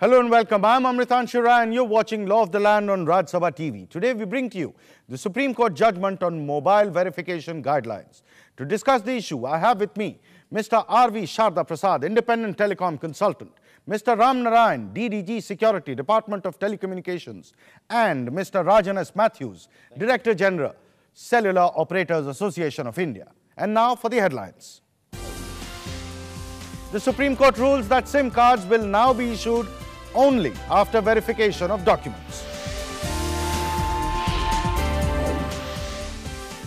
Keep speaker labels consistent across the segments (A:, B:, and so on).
A: Hello and welcome. I'm Amritan Shira and you're watching Law of the Land on Rajya Sabha TV. Today we bring to you the Supreme Court judgment on mobile verification guidelines. To discuss the issue, I have with me Mr. R.V. Sharda Prasad, independent telecom consultant, Mr. Ram Narayan, DDG Security, Department of Telecommunications, and Mr. Rajan S. Matthews, Director General, Cellular Operators Association of India. And now for the headlines. The Supreme Court rules that SIM cards will now be issued only after verification of documents.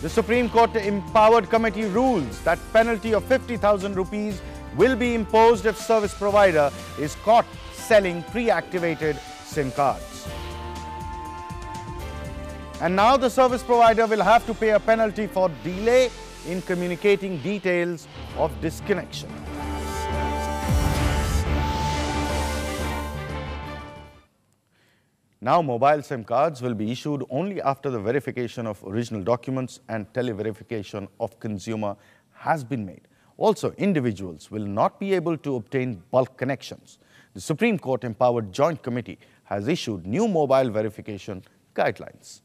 A: The Supreme Court Empowered Committee rules that penalty of 50,000 rupees will be imposed if service provider is caught selling pre-activated SIM cards. And now the service provider will have to pay a penalty for delay in communicating details of disconnection. Now mobile SIM cards will be issued only after the verification of original documents and tele-verification of consumer has been made. Also, individuals will not be able to obtain bulk connections. The Supreme Court Empowered Joint Committee has issued new mobile verification guidelines.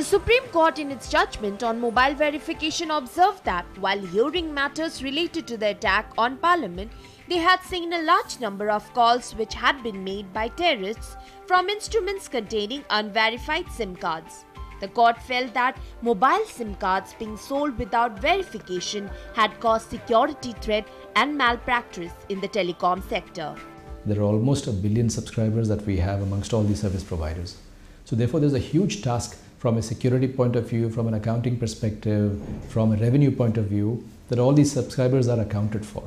B: The Supreme Court, in its judgment on mobile verification, observed that while hearing matters related to the attack on Parliament, they had seen a large number of calls which had been made by terrorists from instruments containing unverified SIM cards. The court felt that mobile SIM cards being sold without verification had caused security threat and malpractice in the telecom sector.
C: There are almost a billion subscribers that we have amongst all these service providers. So therefore there's a huge task from a security point of view, from an accounting perspective, from a revenue point of view, that all these subscribers are accounted for.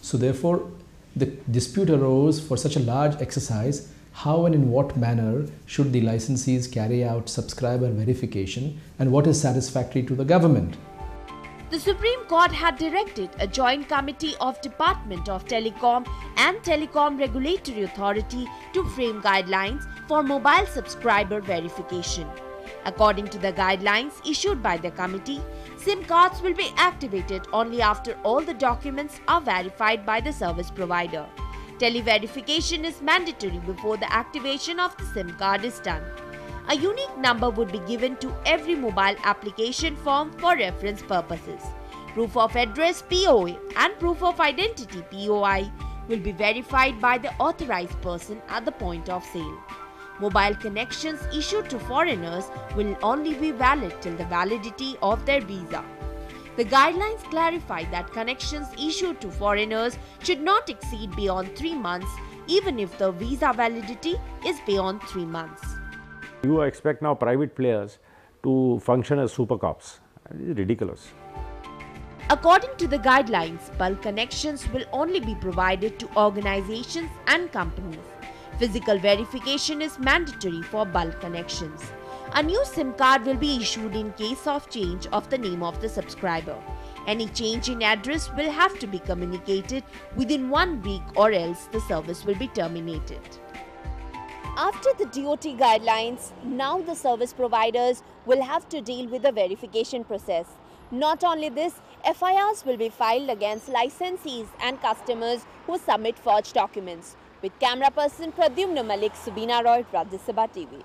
C: So therefore, the dispute arose for such a large exercise, how and in what manner should the licensees carry out subscriber verification and what is satisfactory to the government.
B: The Supreme Court had directed a joint committee of Department of Telecom and Telecom Regulatory Authority to frame guidelines for mobile subscriber verification. According to the guidelines issued by the committee, SIM cards will be activated only after all the documents are verified by the service provider. Tele-verification is mandatory before the activation of the SIM card is done. A unique number would be given to every mobile application form for reference purposes. Proof of address POA and proof of identity POI will be verified by the authorized person at the point of sale. Mobile connections issued to foreigners will only be valid till the validity of their visa. The guidelines clarify that connections issued to foreigners should not exceed beyond 3 months even if the visa validity is beyond 3 months.
D: You expect now private players to function as super cops. It is ridiculous.
B: According to the guidelines, bulk connections will only be provided to organizations and companies. Physical verification is mandatory for bulk connections. A new SIM card will be issued in case of change of the name of the subscriber. Any change in address will have to be communicated within one week or else the service will be terminated. After the DOT guidelines, now the service providers will have to deal with the verification process. Not only this, FIRs will be filed against licensees and customers who submit forged documents with camera person Pradyumna Malik, Subina Roy, Rajya Sabha TV.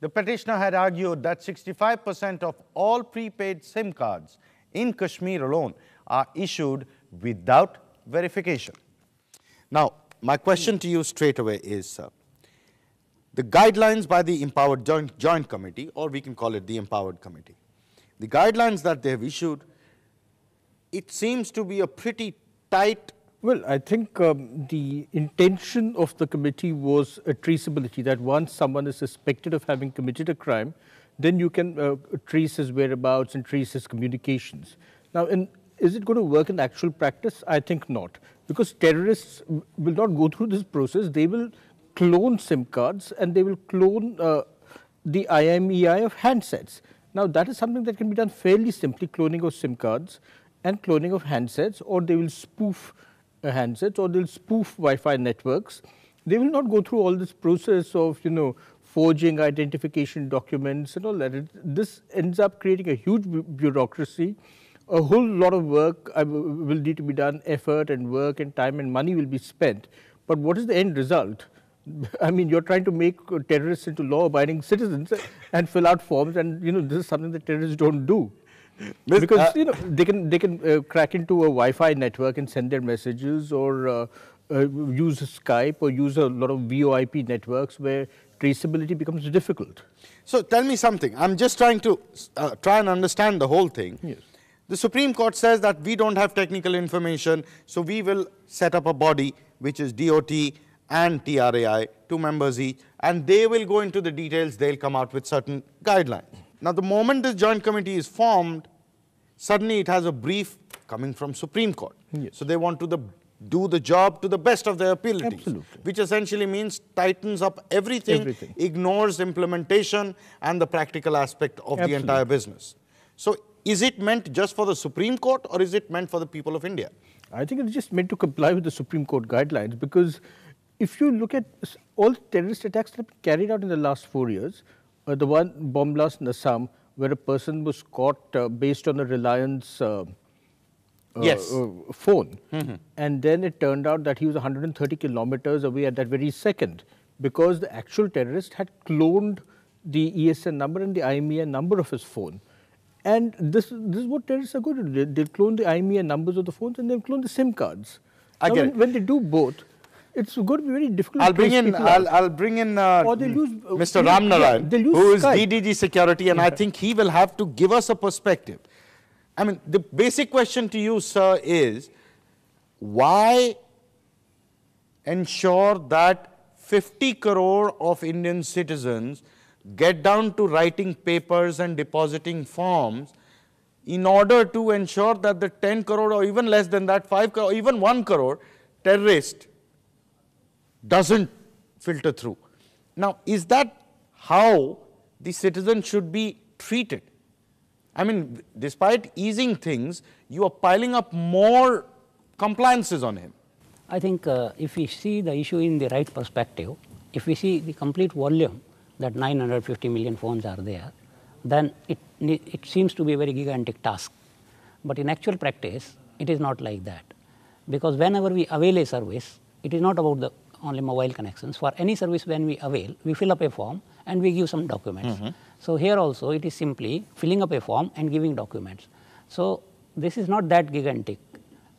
A: The petitioner had argued that 65% of all prepaid SIM cards in Kashmir alone are issued without verification. Now, my question to you straight away is, uh, the guidelines by the Empowered Joint, Joint Committee, or we can call it the Empowered Committee, the guidelines that they have issued, it seems to be a pretty tight
E: well, I think um, the intention of the committee was a traceability that once someone is suspected of having committed a crime, then you can uh, trace his whereabouts and trace his communications. Now, in, is it going to work in actual practice? I think not, because terrorists will not go through this process. They will clone SIM cards and they will clone uh, the IMEI of handsets. Now, that is something that can be done fairly simply, cloning of SIM cards and cloning of handsets, or they will spoof Uh, handsets or they'll spoof Wi-Fi networks. They will not go through all this process of, you know, forging identification documents and all that. It, this ends up creating a huge bu bureaucracy. A whole lot of work uh, will need to be done, effort and work and time and money will be spent. But what is the end result? I mean, you're trying to make uh, terrorists into law-abiding citizens uh, and fill out forms, and you know this is something that terrorists don't do. Because
A: uh,
E: you know they can they can uh, crack into a Wi-Fi network and send their messages, or uh, uh, use Skype, or use a lot of VoIP networks where traceability becomes difficult.
A: So tell me something. I'm just trying to uh, try and understand the whole thing.
E: Yes.
A: The Supreme Court says that we don't have technical information, so we will set up a body which is DOT and TRAI, two members each, and they will go into the details. They'll come out with certain guidelines. Now, the moment this joint committee is formed, suddenly it has a brief coming from Supreme Court.
E: Yes.
A: So they want to the, do the job to the best of their abilities,
E: Absolutely.
A: which essentially means tightens up everything,
E: Everything.
A: ignores implementation and the practical aspect of the entire business. So is it meant just for the Supreme Court or is it meant for the people of India?
E: I think it's just meant to comply with the Supreme Court guidelines because if you look at all the terrorist attacks that have been carried out in the last four years, uh, the one bomb blast in Assam where a person was caught uh, based on a Reliance uh, uh,
A: Yes.
E: uh, phone, and then it turned out that he was 130 kilometers away at that very second because the actual terrorist had cloned the ESN number and the IMEI number of his phone. And this, this is what terrorists are going to do. They, they clone the IMEI numbers of the phones and they clone the SIM cards. Now, when, when they do both, it's going to be very difficult.
A: I'll bring in I'll. I'll bring in uh,
E: Or they'll use, uh,
A: Mr.
E: yeah,
A: Ram
E: yeah,
A: Narayan,
E: they'll use
A: who is
E: Skype.
A: DDG Security, and I think he will have to give us a perspective. I mean, the basic question to you, sir, is why ensure that 50 crore of Indian citizens get down to writing papers and depositing forms in order to ensure that the 10 crore or even less than that, 5 crore, even 1 crore terrorist doesn't filter through. Now, is that how the citizen should be treated? I mean, despite easing things, you are piling up more compliances on him.
F: I think uh, if we see the issue in the right perspective, if we see the complete volume that 950 million phones are there, then it, it seems to be a very gigantic task. But in actual practice, it is not like that. Because whenever we avail a service, it is not about the only mobile connections. For any service when we avail, we fill up a form and we give some documents. So here also it is simply filling up a form and giving documents. So this is not that gigantic.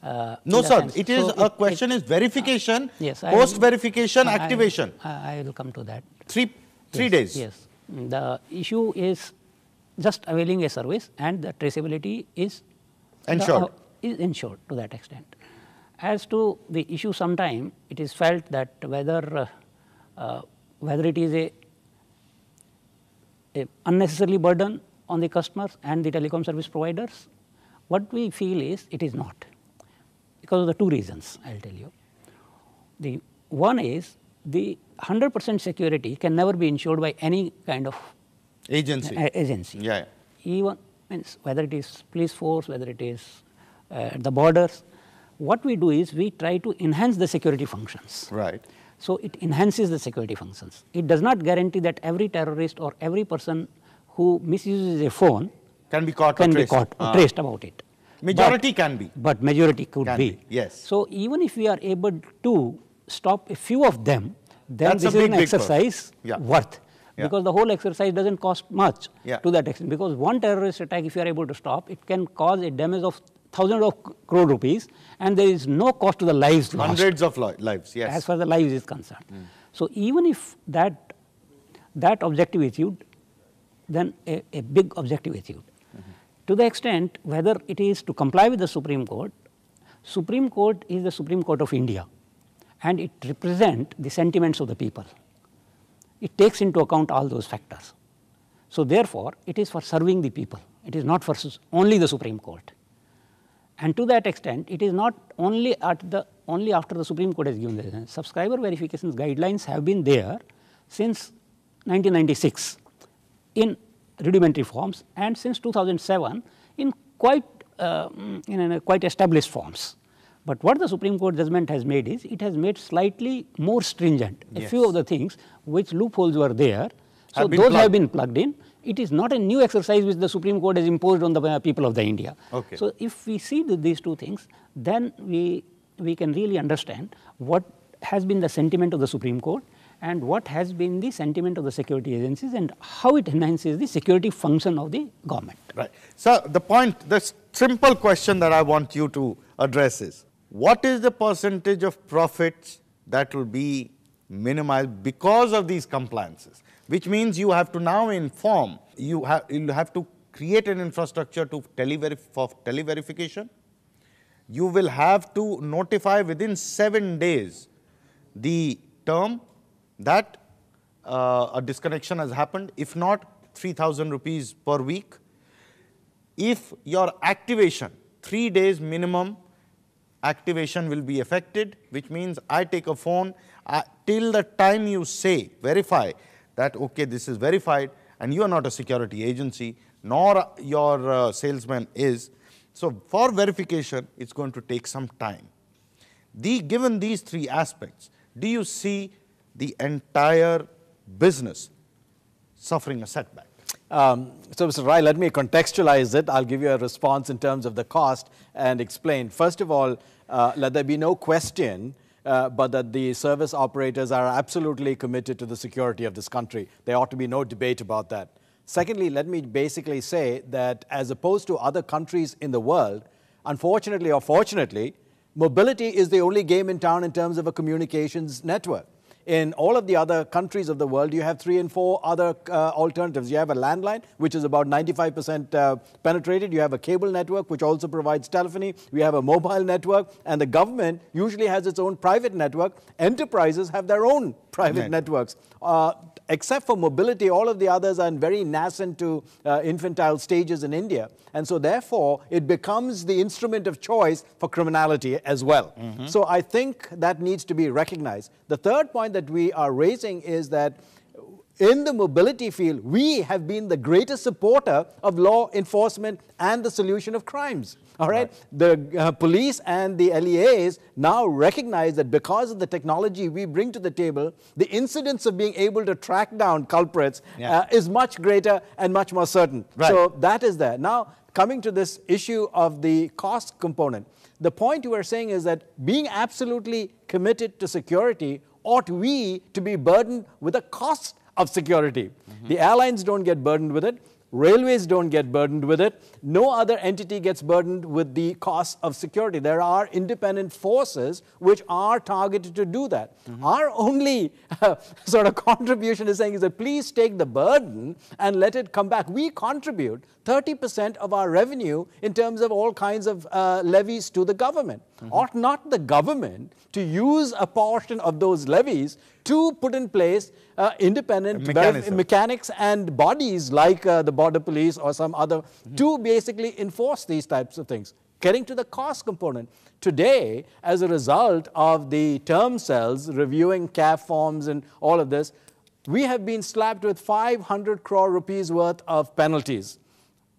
F: Uh,
A: No, sir,
F: sense.
A: it is
F: So
A: a
F: it-
A: question
F: it-
A: is verification,
F: Yes.
A: Post verification,
F: I-
A: activation.
F: I, I will come to that.
A: Three, three
F: Yes,
A: days.
F: Yes. The issue is just availing a service and the traceability is the- uh, is ensured to that extent. As to the issue, sometime it is felt that whether uh, uh, whether it is a, a unnecessarily burden on the customers and the telecom service providers, what we feel is it is not because of the two reasons I will tell you. The one is the 100 percent security can never be ensured by any kind of
A: Agency.
F: agency.
A: Yeah, yeah.
F: Even means whether it is police force, whether it is uh, the borders, what we do is we try to enhance the security functions.
A: Right.
F: So it enhances the security functions. It does not guarantee that every terrorist or every person who misuses a phone
A: Can be caught or
F: can be
A: traced.
F: caught or
A: Ah.
F: traced about it.
A: Majority
F: But-
A: can be.
F: But majority could be.
A: be, yes.
F: So even if we are able to stop a few of them, then
A: That's
F: this is
A: big,
F: an exercise
A: Yeah.
F: worth.
A: Yeah.
F: Because the whole exercise doesn't cost much
A: Yeah.
F: to that extent. Because one terrorist attack, if you are able to stop, it can cause a damage of thousands of crore rupees, and there is no cost to the lives lost
A: Hundreds of lives, yes.
F: as far as the lives is concerned. Hmm. So even if that that objective is achieved, then a, a big objective is achieved. Mm-hmm. To the extent whether it is to comply with the Supreme Court, Supreme Court is the Supreme Court of India, and it represents the sentiments of the people. It takes into account all those factors. So therefore, it is for serving the people. It is not for only the Supreme Court. And to that extent, it is not only at the only after the Supreme Court has given the subscriber verifications guidelines have been there since 1996 in rudimentary forms and since 2007 in quite uh, in a quite established forms. But what the Supreme Court judgment has made is it has made slightly more stringent a few of the things which loopholes were there. So those have been plugged in. It is not a new exercise which the Supreme Court has imposed on the uh, people of the India.
A: Okay.
F: So if we see the, these two things, then we we can really understand what has been the sentiment of the Supreme Court and what has been the sentiment of the security agencies and how it enhances the security function of the government.
A: Right. So the point, the simple question that I want you to address is, what is the percentage of profits that will be minimized because of these compliances? Which means you have to now inform, you have, you have to create an infrastructure to televerif for televerification. You will have to notify within seven days the term that uh, a disconnection has happened. If not, 3,000 rupees per week. If your activation, three days minimum activation will be affected, which means I take a phone uh, till the time you say, verify that, okay, this is verified and you are not a security agency, nor your uh, salesman is. So for verification, it's going to take some time. The, given these three aspects, do you see the entire business suffering a setback?
G: Um, so, Mr. Rai, let me contextualize it. I'll give you a response in terms of the cost and explain. First of all, uh, let there be no question uh, but that the service operators are absolutely committed to the security of this country. There ought to be no debate about that. Secondly, let me basically say that as opposed to other countries in the world, unfortunately or fortunately, mobility is the only game in town in terms of a communications network. In all of the other countries of the world, you have three and four other uh, alternatives. You have a landline, which is about 95% uh, penetrated. You have a cable network, which also provides telephony. We have a mobile network, and the government usually has its own private network. Enterprises have their own private
A: Right.
G: networks. Uh, except for mobility, all of the others are in very nascent to uh, infantile stages in India. And so, therefore, it becomes the instrument of choice for criminality as well. So, I think that needs to be recognized. The third point that we are raising is that in the mobility field, we have been the greatest supporter of law enforcement and the solution of crimes. All right? The uh, police and the LEAs now recognize that because of the technology we bring to the table, the incidence of being able to track down culprits
A: Yeah.
G: uh, is much greater and much more certain.
A: Right.
G: So that is there. Now, coming to this issue of the cost component, the point you are saying is that being absolutely committed to security, ought we to be burdened with a cost of security? The airlines don't get burdened with it. Railways don't get burdened with it. No other entity gets burdened with the cost of security. There are independent forces which are targeted to do that. Our only uh, sort of contribution is saying is that please take the burden and let it come back. We contribute 30% of our revenue in terms of all kinds of uh, levies to the government. Ought not the government to use a portion of those levies to put in place uh, independent
A: A mechanism.
G: mechanics and bodies like uh, the border police or some other to basically enforce these types of things. Getting to the cost component. Today, as a result of the term cells reviewing CAF forms and all of this, we have been slapped with 500 crore rupees worth of penalties.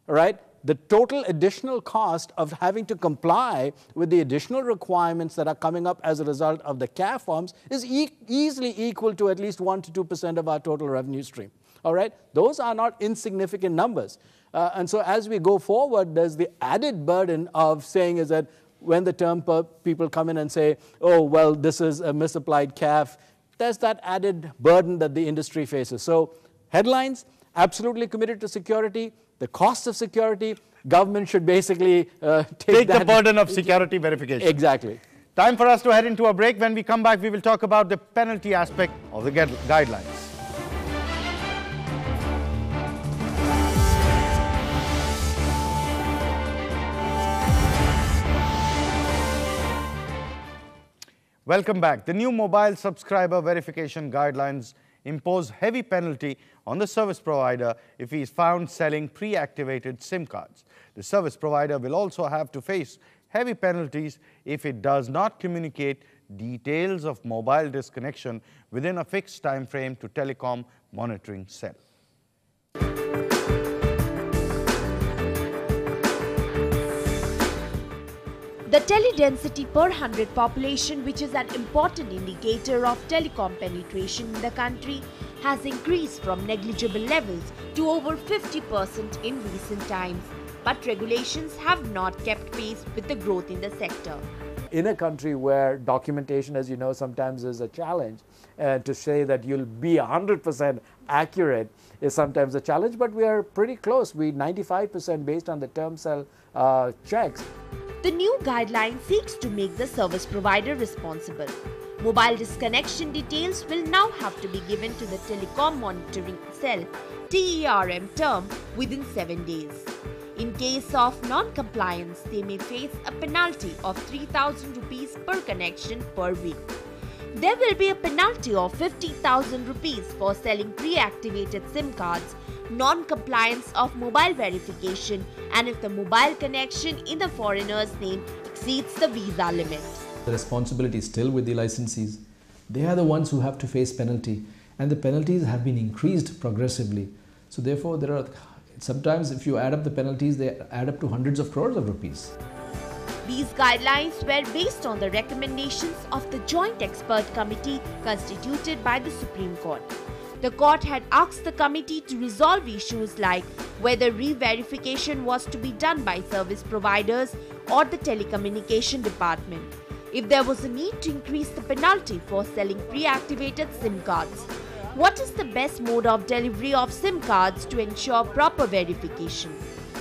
G: Right? The total additional cost of having to comply with the additional requirements that are coming up as a result of the CAF forms is e- easily equal to at least 1 to 2% of our total revenue stream. All right? Those are not insignificant numbers. Uh, and so as we go forward, there's the added burden of saying is that when the term people come in and say, oh, well, this is a misapplied CAF, there's that added burden that the industry faces. So headlines, absolutely committed to security. The cost of security, government should basically uh, take,
A: Take the burden of security verification.
G: Exactly.
A: Time for us to head into a break. When we come back, we will talk about the penalty aspect of the guidelines. Welcome back. The new mobile subscriber verification guidelines impose heavy penalty on the service provider if he is found selling pre-activated SIM cards. The service provider will also have to face heavy penalties if it does not communicate details of mobile disconnection within a fixed time frame to telecom monitoring cell.
B: The tele-density per 100 population, which is an important indicator of telecom penetration in the country, has increased from negligible levels to over 50% in recent times. But regulations have not kept pace with the growth in the sector.
G: In a country where documentation, as you know, sometimes is a challenge, uh, to say that you'll be 100% accurate is sometimes a challenge, but we are pretty close. We 95% based on the term cell uh, checks.
B: The new guideline seeks to make the service provider responsible. Mobile disconnection details will now have to be given to the Telecom Monitoring Cell TERM term within 7 days. In case of non-compliance, they may face a penalty of 3000 rupees per connection per week. There will be a penalty of 50,000 rupees for selling pre-activated SIM cards, non-compliance of mobile verification and if the mobile connection in the foreigner's name exceeds the visa limit.
C: The responsibility is still with the licensees. They are the ones who have to face penalty and the penalties have been increased progressively. So therefore there are sometimes if you add up the penalties they add up to hundreds of crores of rupees.
B: These guidelines were based on the recommendations of the Joint Expert Committee constituted by the Supreme Court. The court had asked the committee to resolve issues like whether re-verification was to be done by service providers or the telecommunication department, if there was a need to increase the penalty for selling pre-activated SIM cards, what is the best mode of delivery of SIM cards to ensure proper verification?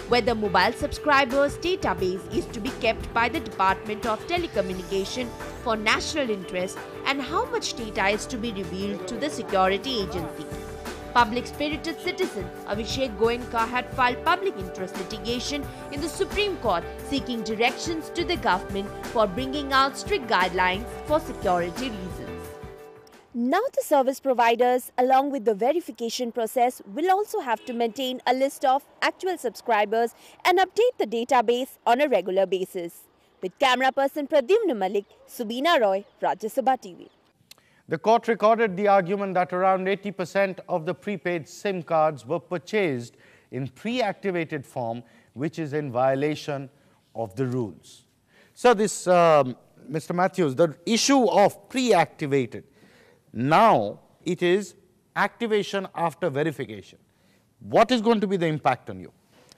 B: Whether mobile subscribers database is to be kept by the Department of Telecommunication for national interest and how much data is to be revealed to the security agency. Public spirited citizen Avishek Goenka had filed public interest litigation in the Supreme Court seeking directions to the government for bringing out strict guidelines for security reasons. Now the service providers along with the verification process will also have to maintain a list of actual subscribers and update the database on a regular basis. With camera person Pradyumna Malik, Subina Roy, Rajya Sabha TV.
A: The court recorded the argument that around 80% of the prepaid SIM cards were purchased in pre-activated form, which is in violation of the rules. So this, um, Mr. Matthews, the issue of pre-activated, now it is activation after verification. What is going to be the impact on you?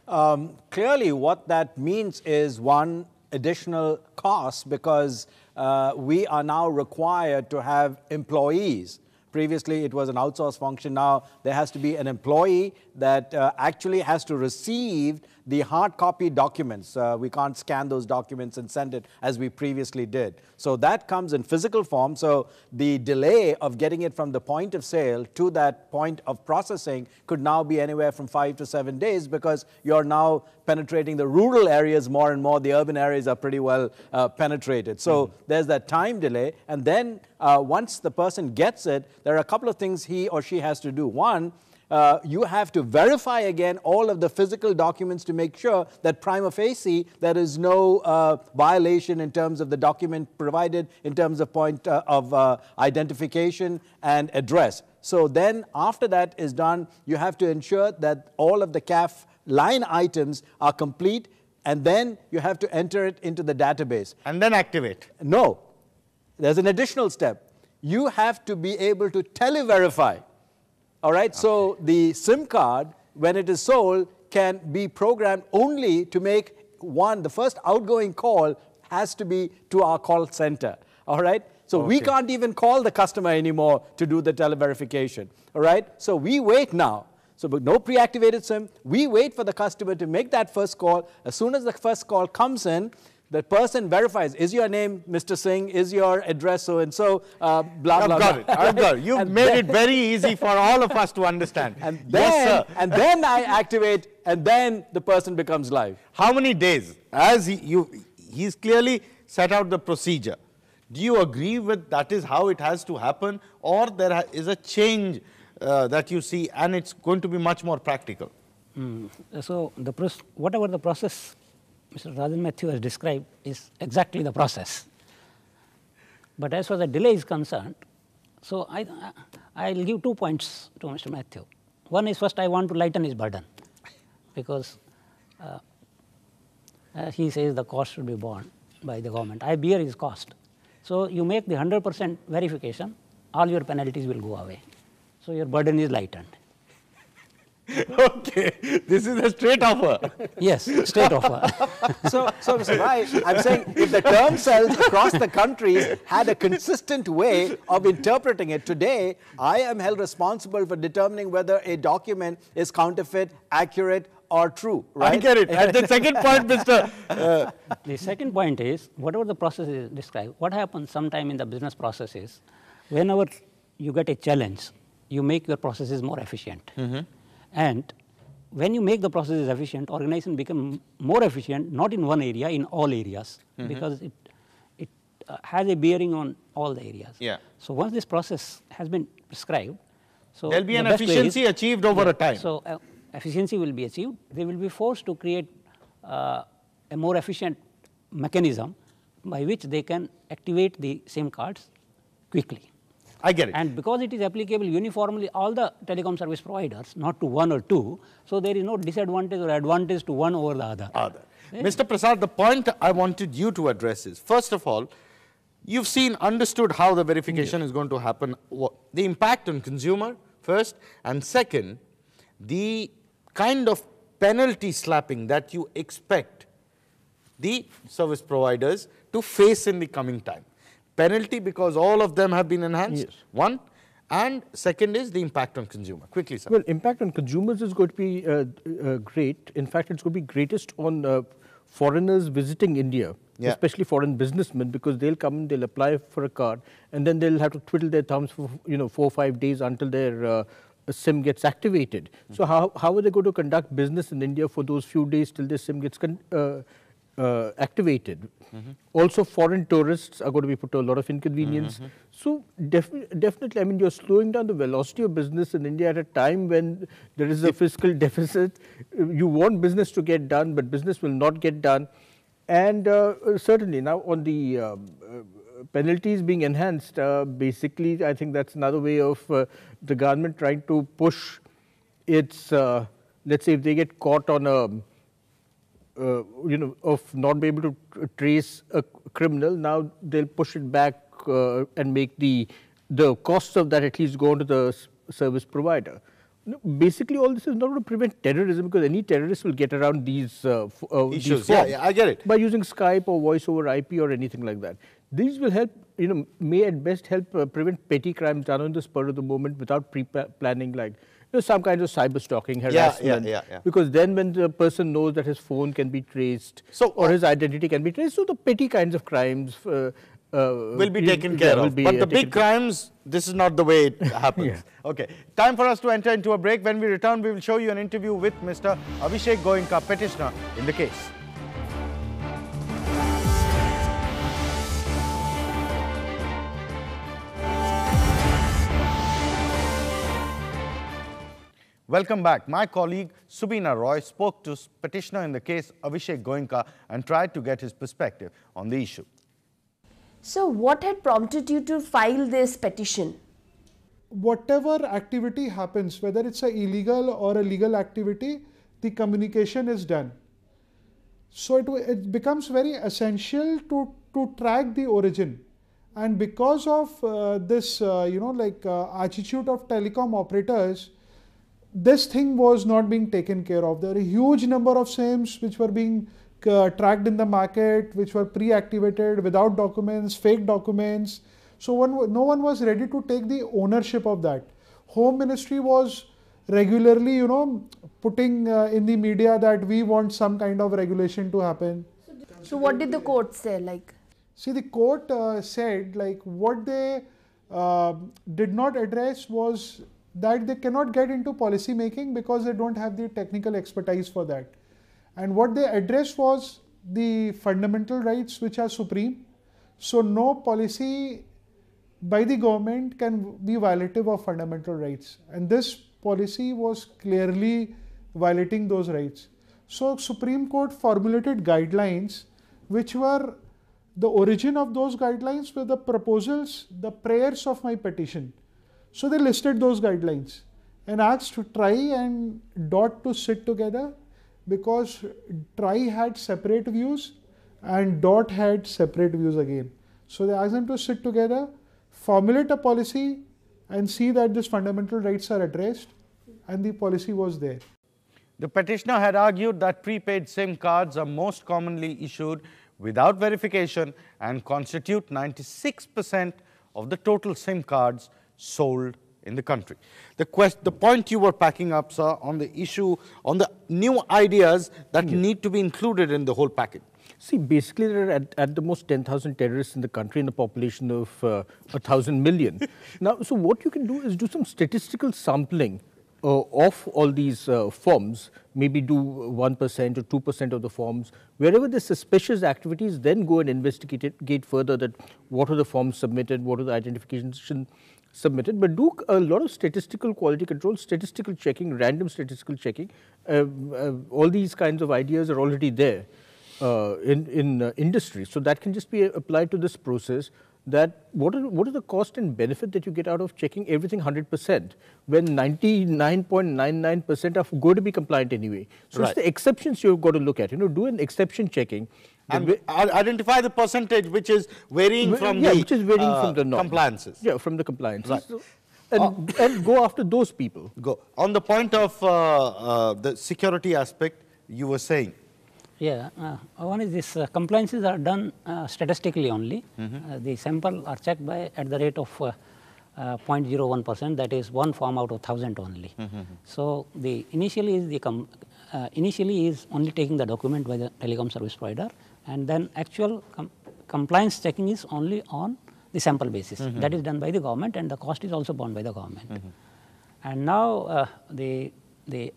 G: Um, clearly, what that means is one additional cost because uh, we are now required to have employees. Previously, it was an outsourced function. Now, there has to be an employee that uh, actually has to receive the hard copy documents. Uh, we can't scan those documents and send it as we previously did. So that comes in physical form. So the delay of getting it from the point of sale to that point of processing could now be anywhere from five to seven days because you're now penetrating the rural areas more and more. The urban areas are pretty well uh, penetrated. So mm. there's that time delay. And then uh, once the person gets it, there are a couple of things he or she has to do. One, uh, you have to verify again all of the physical documents to make sure that prima facie there is no uh, violation in terms of the document provided in terms of point uh, of uh, identification and address. So then after that is done, you have to ensure that all of the CAF line items are complete and then you have to enter it into the database.
A: And then activate.
G: No, there's an additional step. You have to be able to tele-verify all right, okay. so the SIM card, when it is sold, can be programmed only to make one, the first outgoing call has to be to our call center. All right, so okay. we can't even call the customer anymore to do the televerification. All right, so we wait now. So no pre-activated SIM, we wait for the customer to make that first call. As soon as the first call comes in, the person verifies, is your name Mr. Singh, is your address so and so, uh, blah,
A: I've
G: blah,
A: got It. I've got it. You've made it very easy for all of us to understand.
G: And then, yes, and then I activate, and then the person becomes live.
A: How many days? As he, you, he's clearly set out the procedure. Do you agree with that is how it has to happen, or there is a change uh, that you see, and it's going to be much more practical?
F: Mm. So, the whatever the process Mr. Rajan Matthew has described is exactly the process. But as far as the delay is concerned, so I, I will give two points to Mr. Matthew. One is first I want to lighten his burden because uh, he says the cost should be borne. by the government. I bear his cost. So, you make the 100 percent verification, all your penalties will go away. So, your burden is lightened.
A: okay, this is a straight offer.
F: Yes, straight offer.
G: So, so Mr. Rai, I'm saying if the term cells across the countries had a consistent way of interpreting it, today I am held responsible for determining whether a document is counterfeit, accurate, or true, right?
A: I get it. And the second point, Mr. Uh,
F: The second point is, whatever the process is described, what happens sometime in the business process is, whenever you get a challenge, you make your processes more efficient. And when you make the processes efficient, organization become more efficient, not in one area, in all areas, because it, it uh, has a bearing on all the areas.
A: Yeah.
F: So once this process has been prescribed, so
A: There'll be
F: the
A: an
F: way is-
A: efficiency achieved over a time.
F: So uh, efficiency will be achieved. They will be forced to create uh, a more efficient mechanism by which they can activate the SIM cards quickly.
A: I get it.
F: And because it is applicable uniformly all the telecom service providers, not to one or two, so there is no disadvantage or advantage to one over the other.
A: other. Eh? Mr. Prasad, the point I wanted you to address is first of all, you've seen, understood how the verification is going to happen, the impact on consumer first, and second, the kind of penalty slapping that you expect the service providers to face in the coming time. Penalty because all of them have been enhanced,
E: Yes.
A: one, and second is the impact on consumer. Quickly, sir.
E: Well, impact on consumers is going to be uh, uh, great. In fact, it's going to be greatest on uh, foreigners visiting India,
A: Yeah.
E: especially foreign businessmen, because they'll come and they'll apply for a card, and then they'll have to twiddle their thumbs for you know four or five days until their uh, SIM gets activated. So how how are they going to conduct business in India for those few days till their SIM gets uh, activated? Also, foreign tourists are going to be put to a lot of inconvenience. So defi- definitely, I mean, you're slowing down the velocity of business in India at a time when there is a fiscal deficit. You want business to get done, but business will not get done. And uh, uh, certainly now on the um, uh, penalties being enhanced, uh, basically, I think that's another way of uh, the government trying to push its, uh, let's say, if they get caught on a uh, you know, of not be able to trace a criminal, now they'll push it back uh, and make the the costs of that at least go on to the service provider. Basically, all this is not to prevent terrorism because any terrorist will get around these uh, uh, these
A: Issues, yeah, yeah, I get it.
E: by using Skype or voice over IP or anything like that. These will help, you know, may at best help uh, prevent petty crimes done on the spur of the moment without pre-planning, like you know, some kinds of cyber stalking,
A: yeah,
E: harassment.
A: yeah, yeah.
E: Because then, when the person knows that his phone can be traced,
A: So,
E: or
A: uh,
E: his identity can be traced, so the petty kinds of crimes uh, uh,
A: will be taken care of.
E: be,
A: But the big crimes, this is not the way it happens.
E: Yeah.
A: Okay. Time for us to enter into a break. When we return, we will show you an interview with Mr. Avishek Goenka, petitioner in the case. Welcome back. My colleague Subina Roy spoke to petitioner in the case Avishek Goenka and tried to get his perspective on the issue.
H: So, what had prompted you to file this petition?
I: whatever activity happens, whether it's a illegal or a legal activity, the communication is done. So it, it becomes very essential to, to track the origin. And because of uh, this, uh, you know, like uh, attitude of telecom operators, this thing was not being taken care of. There are a huge number of SIMs which were being uh, tracked in the market, which were pre-activated without documents, fake documents. So one, no one was ready to take the ownership of that. Home Ministry was regularly, you know, putting uh, in the media that we want some kind of regulation to happen.
H: So, what did the court say? Like,
I: See, the court uh, said like what they uh, did not address was that they cannot get into policy making because they don't have the technical expertise for that. And what they addressed was the fundamental rights which are supreme. So, no policy by the government can be violative of fundamental rights. And this policy was clearly violating those rights. So, Supreme Court formulated guidelines which were the origin of those guidelines were the proposals, the prayers of my petition. So they listed those guidelines and asked TRAI and DOT to sit together because TRAI had separate views and DOT had separate views again. So they asked them to sit together, formulate a policy, and see that these fundamental rights are addressed, and the policy was there.
A: The petitioner had argued that prepaid SIM cards are most commonly issued without verification and constitute 96% of the total SIM cards sold in the country. The, quest, the point you were packing up, sir, on the issue, on the new ideas that yes. need to be included in the whole package.
E: See, basically, there are at, at the most 10,000 terrorists in the country in a population of uh, 1,000 million. now, so what you can do is do some statistical sampling uh, of all these uh, forms, maybe do 1% or 2% of the forms. Wherever there's suspicious activities, then go and investigate it, further that what are the forms submitted, what are the identification submitted, but do a lot of statistical quality control, statistical checking, random statistical checking. Uh, uh, all these kinds of ideas are already there uh, in, in uh, industry. So that can just be applied to this process that what are, what are the cost and benefit that you get out of checking everything 100% when 99.99% are going to be compliant anyway. So right. it's the exceptions you've got to look at. You know, do an exception checking.
A: And identify the percentage which is varying from
E: yeah,
A: the,
E: which is varying uh, from the norm.
A: compliances.
E: Yeah, from the compliances. Right. So, and, uh, and go after those people.
A: Go. On the point of uh, uh the security aspect, you were saying,
F: yeah, uh, one is this uh, compliances are done uh, statistically only. Mm -hmm. the sample are checked by at the rate of 0.01 percent, that is one form out of thousand only. Mm -hmm. So the initially is the initially is only taking the document by the telecom service provider, and then actual com compliance checking is only on the sample basis. Mm -hmm. That is done by the government, and the cost is also borne by the government. Mm-hmm. And now the the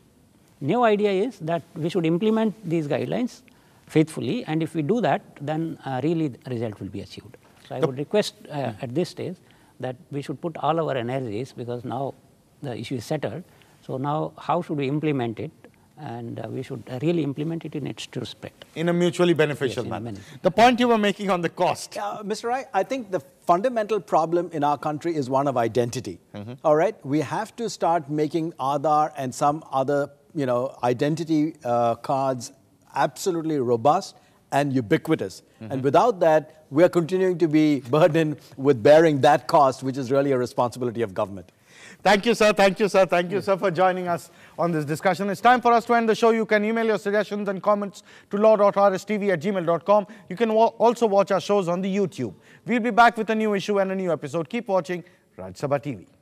F: new idea is that we should implement these guidelines faithfully and if we do that then uh, really the result will be achieved. So, I would request uh, at this stage that we should put all our energies because now the issue is settled. So, now how should we implement it and uh, we should uh, really implement it in its true respect.
A: In a mutually beneficial yes, manner. The point you were making on the cost.
G: Uh, Mr. Rai, I think the fundamental problem in our country is one of identity. Mm -hmm. All right, we have to start making Aadhaar and some other you know, identity uh, cards absolutely robust and ubiquitous. Mm -hmm. And without that, we are continuing to be burdened with bearing that cost, which is really a responsibility of government.
A: Thank you, sir. Thank you, sir. Thank you, sir, for joining us on this discussion. It's time for us to end the show. You can email your suggestions and comments to law.rstv at gmail.com. You can also watch our shows on the YouTube. We'll be back with a new issue and a new episode. Keep watching Rajya Sabha TV.